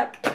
luck.